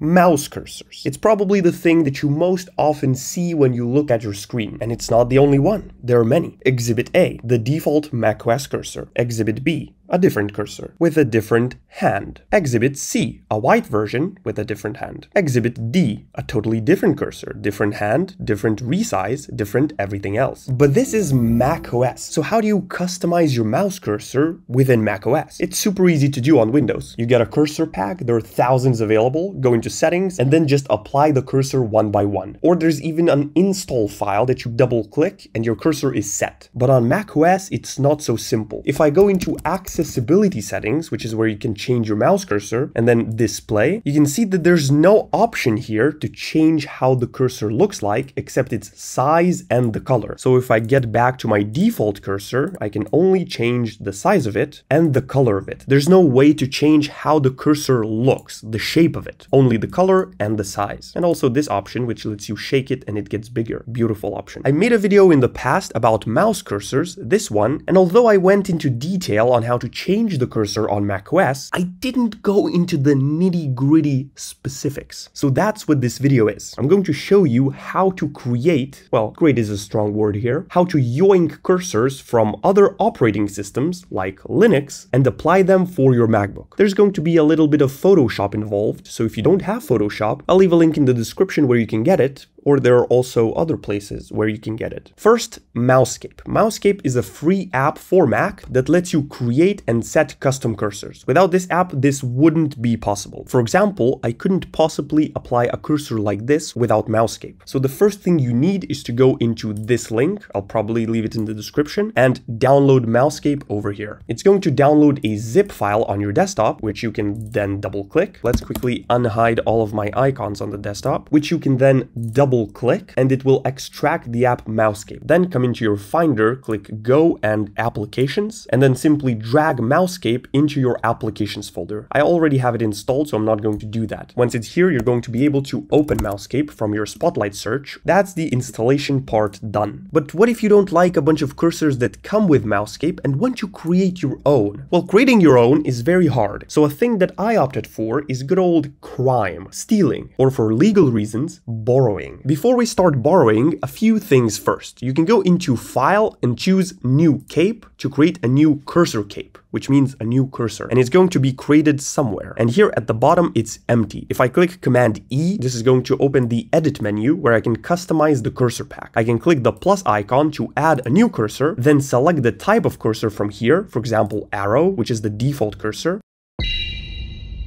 mouse cursors. It's probably the thing that you most often see when you look at your screen, and it's not the only one. There are many. Exhibit A, the default macOS cursor. Exhibit B, a different cursor with a different hand. Exhibit C, a white version with a different hand. Exhibit D, a totally different cursor, different hand, different resize, different everything else. But this is macOS, so how do you customize your mouse cursor within macOS? It's super easy to do on Windows. You get a cursor pack, there are thousands available, go into settings, and then just apply the cursor one by one. Or there's even an install file that you double click and your cursor is set. But on macOS, it's not so simple. If I go into Access accessibility settings, which is where you can change your mouse cursor, and then display, you can see that there's no option here to change how the cursor looks like, except its size and the color. So if I get back to my default cursor, I can only change the size of it and the color of it. There's no way to change how the cursor looks, the shape of it, only the color and the size. And also this option, which lets you shake it and it gets bigger. Beautiful option. I made a video in the past about mouse cursors, this one, and although I went into detail on how to change the cursor on macOS, I didn't go into the nitty gritty specifics. So that's what this video is. I'm going to show you how to create, well, create is a strong word here, how to yoink cursors from other operating systems like Linux and apply them for your MacBook. There's going to be a little bit of Photoshop involved, so if you don't have Photoshop, I'll leave a link in the description where you can get it, or there are also other places where you can get it. First, Mousecape. Mousecape is a free app for Mac that lets you create and set custom cursors. Without this app, this wouldn't be possible. For example, I couldn't possibly apply a cursor like this without Mousecape. So the first thing you need is to go into this link, I'll probably leave it in the description, and download Mousecape over here. It's going to download a zip file on your desktop, which you can then double click. Let's quickly unhide all of my icons on the desktop, which you can then double double click and it will extract the app Mousecape. Then come into your Finder, click Go and Applications, and then simply drag Mousecape into your Applications folder. I already have it installed, so I'm not going to do that. Once it's here, you're going to be able to open Mousecape from your Spotlight search. That's the installation part done. But what if you don't like a bunch of cursors that come with Mousecape and want to create your own? Well, creating your own is very hard. So a thing that I opted for is good old crime, stealing, or for legal reasons, borrowing. Before we start borrowing, a few things first. You can go into File and choose New Cape to create a new cursor cape which means a new cursor, and it's going to be created somewhere. And here at the bottom, it's empty. If I click Command E, this is going to open the Edit menu where I can customize the cursor pack. I can click the plus icon to add a new cursor, then select the type of cursor from here, for example, arrow, which is the default cursor.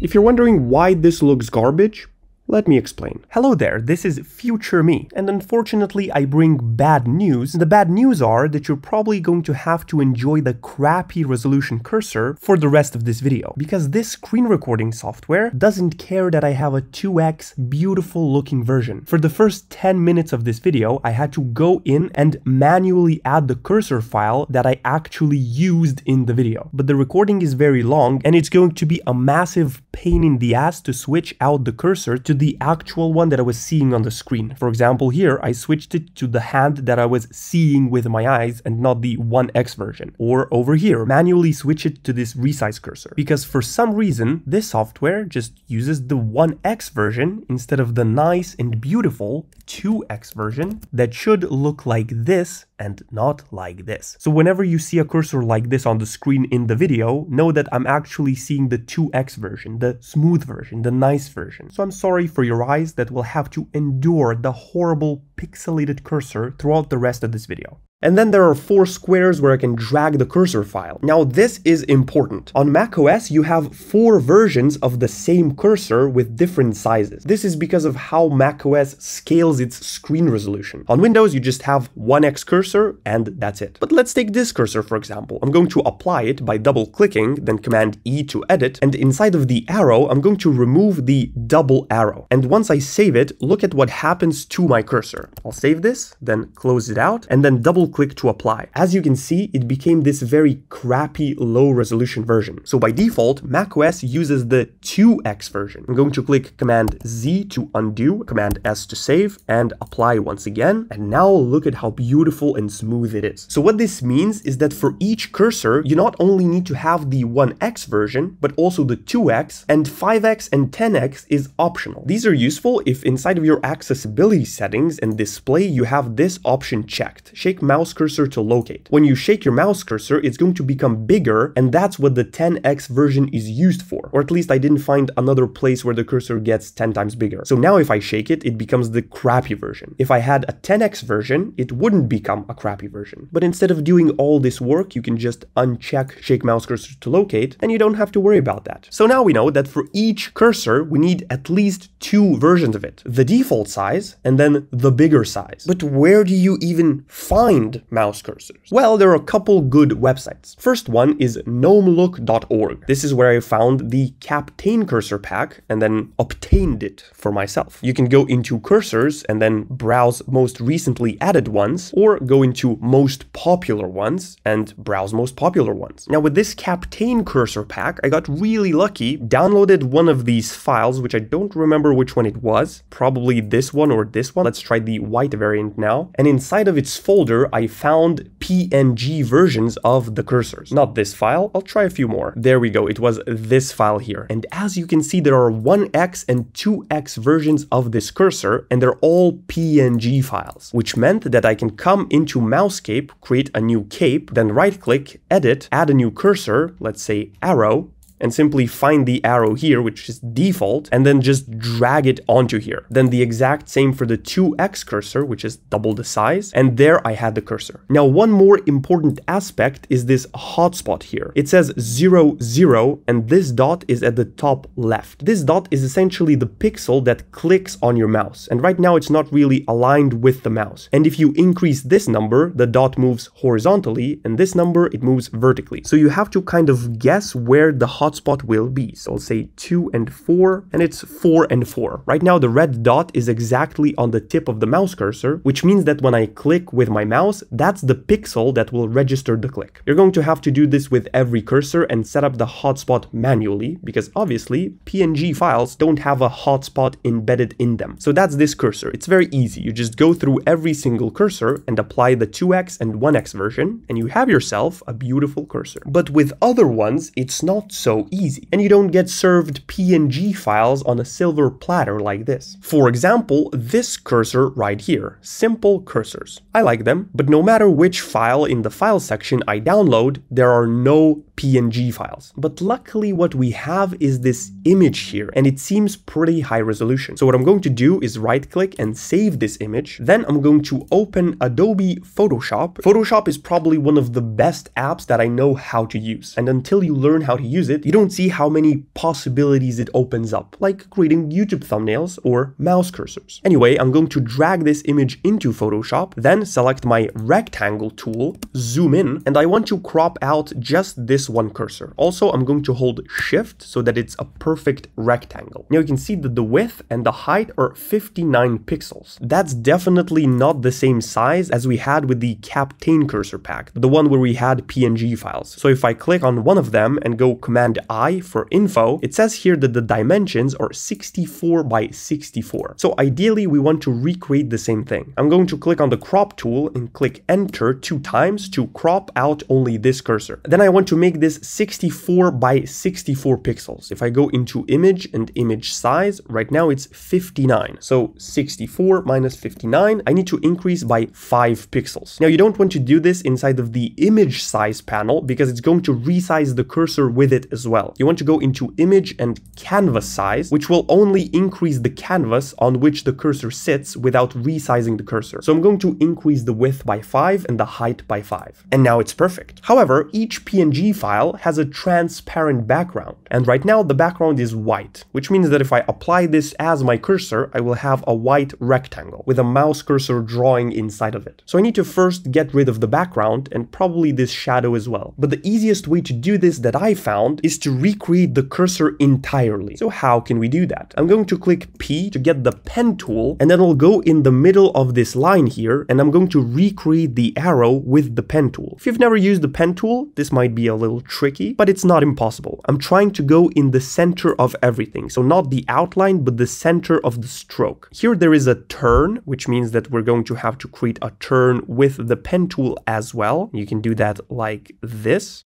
If you're wondering why this looks garbage, let me explain. Hello there, this is Future Me, and unfortunately I bring bad news. The bad news are that you're probably going to have to enjoy the crappy resolution cursor for the rest of this video, because this screen recording software doesn't care that I have a 2x beautiful looking version. For the first 10 minutes of this video, I had to go in and manually add the cursor file that I actually used in the video. But the recording is very long, and it's going to be a massive pain in the ass to switch out the cursor to the actual one that I was seeing on the screen. For example, here I switched it to the hand that I was seeing with my eyes and not the 1x version. Or over here, manually switch it to this resize cursor. Because for some reason, this software just uses the 1x version instead of the nice and beautiful 2x version that should look like this and not like this. So whenever you see a cursor like this on the screen in the video, know that I'm actually seeing the 2x version, the smooth version, the nice version. So I'm sorry for your eyes that will have to endure the horrible pixelated cursor throughout the rest of this video. And then there are four squares where I can drag the cursor file. Now this is important. On macOS you have four versions of the same cursor with different sizes. This is because of how macOS scales its screen resolution. On Windows you just have one X cursor and that's it. But let's take this cursor for example. I'm going to apply it by double clicking, then Command E to edit, and inside of the arrow I'm going to remove the double arrow. And once I save it, look at what happens to my cursor. I'll save this, then close it out, and then double click to apply. As you can see, it became this very crappy low resolution version. So by default, macOS uses the 2x version. I'm going to click Command Z to undo, Command S to save, and apply once again. And now look at how beautiful and smooth it is. So what this means is that for each cursor, you not only need to have the 1x version, but also the 2x, and 5x and 10x is optional. These are useful if inside of your accessibility settings and display you have this option checked, shake mouse cursor to locate. When you shake your mouse cursor, it's going to become bigger, and that's what the 10x version is used for. Or at least I didn't find another place where the cursor gets 10 times bigger. So now if I shake it, it becomes the crappy version. If I had a 10x version, it wouldn't become a crappy version. But instead of doing all this work, you can just uncheck shake mouse cursor to locate, and you don't have to worry about that. So now we know that for each cursor, we need at least two versions of it. The default size, and then the bigger size. But where do you even find mouse cursors? Well, there are a couple good websites. First one is gnomelook.org. This is where I found the Captain cursor pack and then obtained it for myself. You can go into cursors and then browse most recently added ones, or go into most popular ones and browse most popular ones. Now with this Captain cursor pack, I got really lucky, downloaded one of these files, which I don't remember which one it was, probably this one or this one. Let's try the white variant now. And inside of its folder, I found PNG versions of the cursors. Not this file, I'll try a few more. There we go, it was this file here. And as you can see, there are 1x and 2x versions of this cursor, and they're all PNG files, which meant that I can come into Mousecape, create a new cape, then right click, edit, add a new cursor, let's say arrow, and simply find the arrow here, which is default, and then just drag it onto here. Then the exact same for the 2x cursor, which is double the size, and there I had the cursor. Now, one more important aspect is this hotspot here. It says 0, 0, and this dot is at the top left. This dot is essentially the pixel that clicks on your mouse, and right now it's not really aligned with the mouse. And if you increase this number, the dot moves horizontally, and this number, it moves vertically. So you have to kind of guess where the hotspot will be. So I'll say 2 and 4, and it's 4 and 4. Right now the red dot is exactly on the tip of the mouse cursor, which means that when I click with my mouse, that's the pixel that will register the click. You're going to have to do this with every cursor and set up the hotspot manually, because obviously PNG files don't have a hotspot embedded in them. So that's this cursor. It's very easy. You just go through every single cursor and apply the 2x and 1x version, and you have yourself a beautiful cursor. But with other ones, it's not so easy, and you don't get served PNG files on a silver platter like this. For example, this cursor right here, simple cursors. I like them, but no matter which file in the file section I download, there are no PNG files. But luckily what we have is this image here, and it seems pretty high resolution. So what I'm going to do is right click and save this image. Then I'm going to open Adobe Photoshop. Photoshop is probably one of the best apps that I know how to use. And until you learn how to use it, you don't see how many possibilities it opens up, like creating YouTube thumbnails or mouse cursors. Anyway, I'm going to drag this image into Photoshop, then select my rectangle tool, zoom in, and I want to crop out just this one cursor. Also, I'm going to hold shift so that it's a perfect rectangle. Now you can see that the width and the height are 59 pixels. That's definitely not the same size as we had with the Captain cursor pack, the one where we had PNG files. So if I click on one of them and go Command I for info, it says here that the dimensions are 64 by 64. So ideally we want to recreate the same thing. I'm going to click on the crop tool and click enter two times to crop out only this cursor. Then I want to make this 64 by 64 pixels. If I go into image and image size, right now it's 59. So 64 minus 59, I need to increase by 5 pixels. Now you don't want to do this inside of the image size panel because it's going to resize the cursor with it as well. You want to go into image and canvas size, which will only increase the canvas on which the cursor sits without resizing the cursor. So I'm going to increase the width by 5 and the height by 5. And now it's perfect. However, each PNG file has a transparent background. And right now the background is white, which means that if I apply this as my cursor, I will have a white rectangle with a mouse cursor drawing inside of it. So I need to first get rid of the background and probably this shadow as well. But the easiest way to do this that I found is to recreate the cursor entirely. So how can we do that? I'm going to click P to get the pen tool and then I'll go in the middle of this line here and I'm going to recreate the arrow with the pen tool. If you've never used the pen tool, this might be a little tricky, but it's not impossible. I'm trying to go in the center of everything. So not the outline, but the center of the stroke. Here there is a turn, which means that we're going to have to create a turn with the pen tool as well. You can do that like this.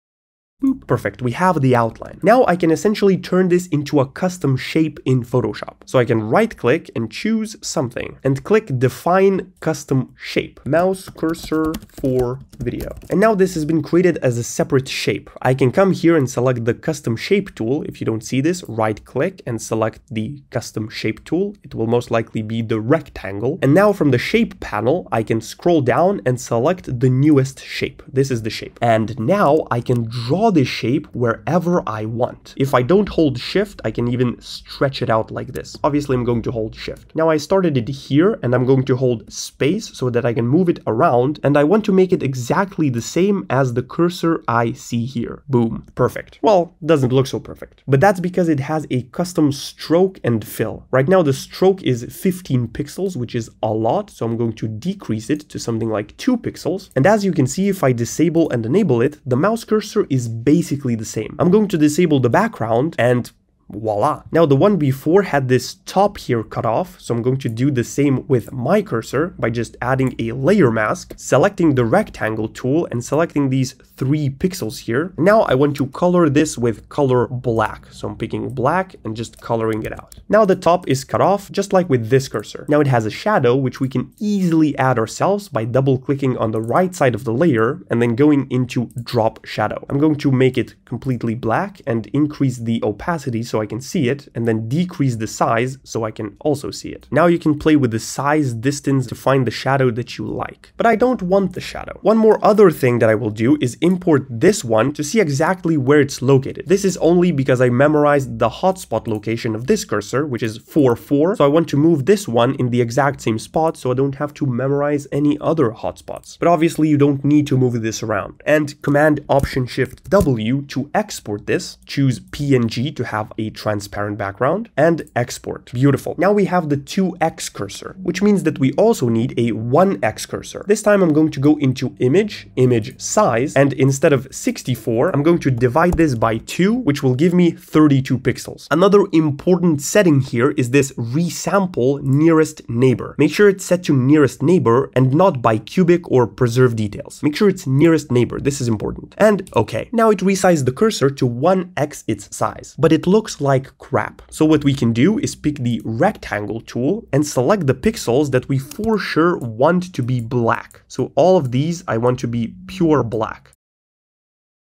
Boop. Perfect, we have the outline. Now I can essentially turn this into a custom shape in Photoshop. So I can right click and choose something and click define custom shape. Mouse cursor for video. And now this has been created as a separate shape. I can come here and select the custom shape tool. If you don't see this, right click and select the custom shape tool. It will most likely be the rectangle. And now from the shape panel, I can scroll down and select the newest shape. This is the shape. And now I can draw draw this shape wherever I want. If I don't hold shift, I can even stretch it out like this. Obviously, I'm going to hold shift. Now I started it here and I'm going to hold space so that I can move it around and I want to make it exactly the same as the cursor I see here. Boom. Perfect. Well, doesn't look so perfect. But that's because it has a custom stroke and fill. Right now the stroke is 15 pixels, which is a lot. So I'm going to decrease it to something like 2 pixels. And as you can see, if I disable and enable it, the mouse cursor is basically the same. I'm going to disable the background and voila. Now the one before had this top here cut off, so I'm going to do the same with my cursor by just adding a layer mask, selecting the rectangle tool and selecting these three pixels here. Now I want to color this with color black, so I'm picking black and just coloring it out. Now the top is cut off, just like with this cursor. Now it has a shadow, which we can easily add ourselves by double clicking on the right side of the layer and then going into drop shadow. I'm going to make it completely black and increase the opacity so I can see it and then decrease the size so I can also see it. Now you can play with the size distance to find the shadow that you like. But I don't want the shadow. One more other thing that I will do is import this one to see exactly where it's located. This is only because I memorized the hotspot location of this cursor, which is 4, 4. So I want to move this one in the exact same spot so I don't have to memorize any other hotspots. But obviously you don't need to move this around. And Command Option Shift W to export this, choose PNG to have a transparent background, and export. Beautiful. Now we have the 2x cursor, which means that we also need a 1x cursor. This time I'm going to go into image, image size, and instead of 64, I'm going to divide this by 2, which will give me 32 pixels. Another important setting here is this resample nearest neighbor. Make sure it's set to nearest neighbor and not bicubic or preserve details. Make sure it's nearest neighbor. This is important. And okay, now it resized the cursor to 1x its size, but it looks like crap. So what we can do is pick the rectangle tool and select the pixels that we for sure want to be black. So all of these I want to be pure black.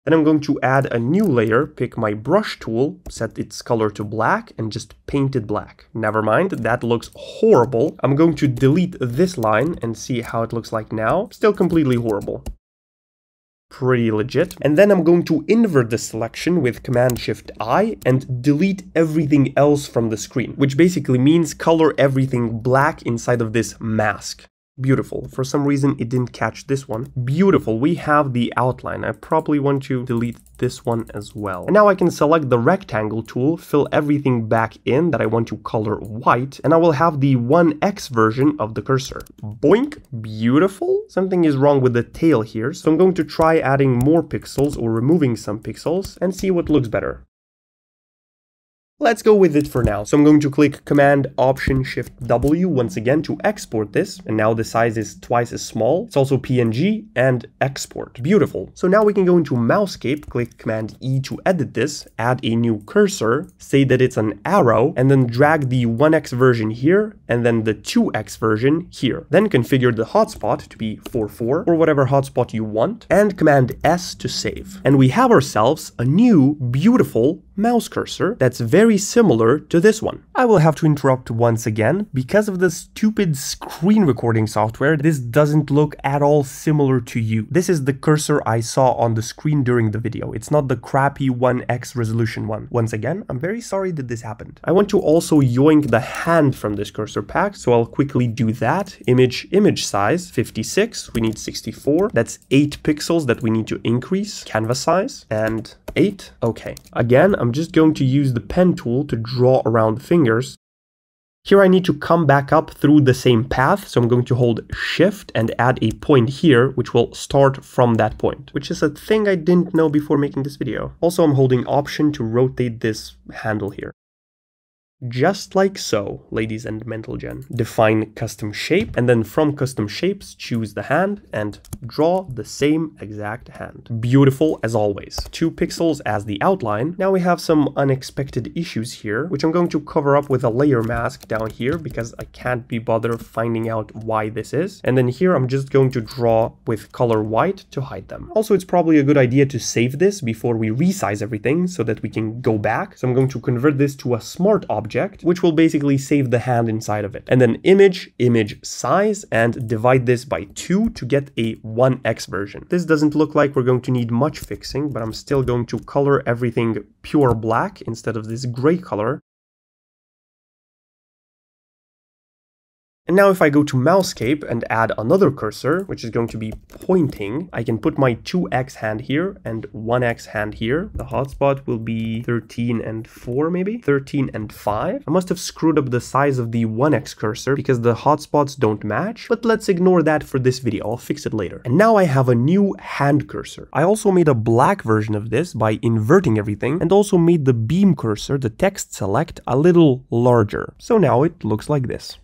Then I'm going to add a new layer, pick my brush tool, set its color to black, and just paint it black. Never mind, that looks horrible. I'm going to delete this line and see how it looks like now. Still completely horrible pretty legit. And then I'm going to invert the selection with Command Shift I and delete everything else from the screen, which basically means color everything black inside of this mask. Beautiful. For some reason, it didn't catch this one. Beautiful. We have the outline. I probably want to delete this one as well. And now I can select the rectangle tool, fill everything back in that I want to color white, and I will have the 1x version of the cursor. Boink. Beautiful. Something is wrong with the tail here, so I'm going to try adding more pixels or removing some pixels and see what looks better. Let's go with it for now. So I'm going to click Command Option Shift W once again to export this. And now the size is twice as small. It's also PNG and export. Beautiful. So now we can go into Mousecape, click Command E to edit this, add a new cursor, say that it's an arrow, and then drag the 1x version here and then the 2x version here. Then configure the hotspot to be 44 or whatever hotspot you want and Command S to save. And we have ourselves a new beautiful mouse cursor that's very similar to this one. I will have to interrupt once again. Because of the stupid screen recording software, this doesn't look at all similar to you. This is the cursor I saw on the screen during the video. It's not the crappy 1x resolution one. Once again, I'm very sorry that this happened. I want to also yoink the hand from this cursor pack, so I'll quickly do that. Image, image size, 56. We need 64. That's 8 pixels that we need to increase. Canvas size, and 8. Okay. Again, I'm just going to use the pen tool to draw around the fingers. Here I need to come back up through the same path, so I'm going to hold shift and add a point here, which will start from that point, which is a thing I didn't know before making this video. Also, I'm holding option to rotate this handle here. Just like so, ladies and mental gen. Define custom shape and then from custom shapes choose the hand and draw the same exact hand. Beautiful as always. Two pixels as the outline. Now we have some unexpected issues here, which I'm going to cover up with a layer mask down here because I can't be bothered finding out why this is. And then here I'm just going to draw with color white to hide them. Also, it's probably a good idea to save this before we resize everything so that we can go back. So I'm going to convert this to a smart object object, which will basically save the hand inside of it. And then image, image size, and divide this by 2 to get a 1x version. This doesn't look like we're going to need much fixing, but I'm still going to color everything pure black instead of this gray color. And now if I go to Mousecape and add another cursor, which is going to be pointing, I can put my 2x hand here and 1x hand here. The hotspot will be 13 and 4 maybe? 13 and 5. I must have screwed up the size of the 1x cursor because the hotspots don't match, but let's ignore that for this video, I'll fix it later. And now I have a new hand cursor. I also made a black version of this by inverting everything and also made the beam cursor, the text select, a little larger. So now it looks like this.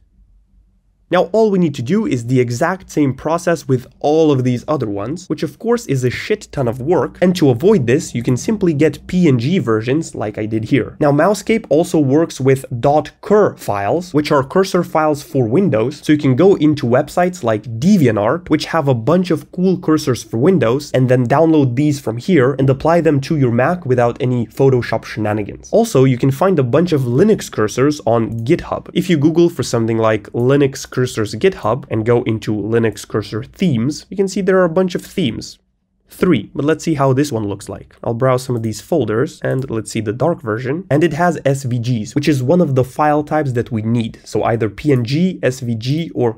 Now all we need to do is the exact same process with all of these other ones, which of course is a shit ton of work, and to avoid this you can simply get PNG versions like I did here. Now Mousecape also works with .cur files, which are cursor files for Windows, so you can go into websites like DeviantArt, which have a bunch of cool cursors for Windows, and then download these from here and apply them to your Mac without any Photoshop shenanigans. Also, you can find a bunch of Linux cursors on GitHub. If you Google for something like Linux Cursor's GitHub and go into Linux Cursor themes, you can see there are a bunch of themes. 3. But let's see how this one looks like. I'll browse some of these folders and let's see the dark version. And it has SVGs, which is one of the file types that we need. So either PNG, SVG, or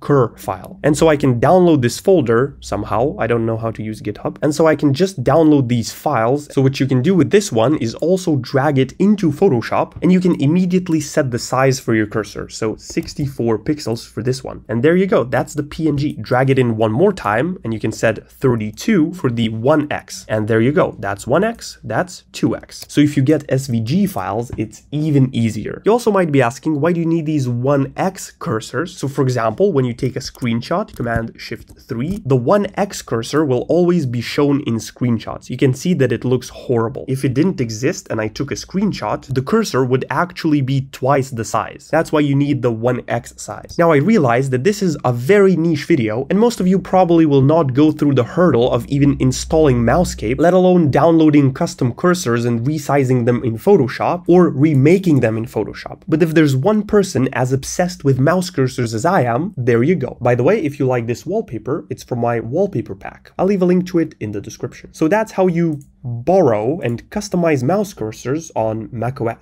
.cur file. And so I can download this folder somehow. I don't know how to use GitHub. And so I can just download these files. So what you can do with this one is also drag it into Photoshop and you can immediately set the size for your cursor. So 64 pixels for this one. And there you go. That's the PNG. Drag it in one more time and you can set 32 for the 1x. And there you go, that's 1x, that's 2x. So if you get SVG files, it's even easier. You also might be asking, why do you need these 1x cursors? So for example, when you take a screenshot, Command Shift 3, the 1x cursor will always be shown in screenshots. You can see that it looks horrible. If it didn't exist and I took a screenshot, the cursor would actually be twice the size. That's why you need the 1x size. Now I realize that this is a very niche video and most of you probably will not go through the hurdle of even even installing Mousecape, let alone downloading custom cursors and resizing them in Photoshop or remaking them in Photoshop. But if there's one person as obsessed with mouse cursors as I am, there you go. By the way, if you like this wallpaper, it's from my wallpaper pack. I'll leave a link to it in the description. So that's how you borrow and customize mouse cursors on macOS.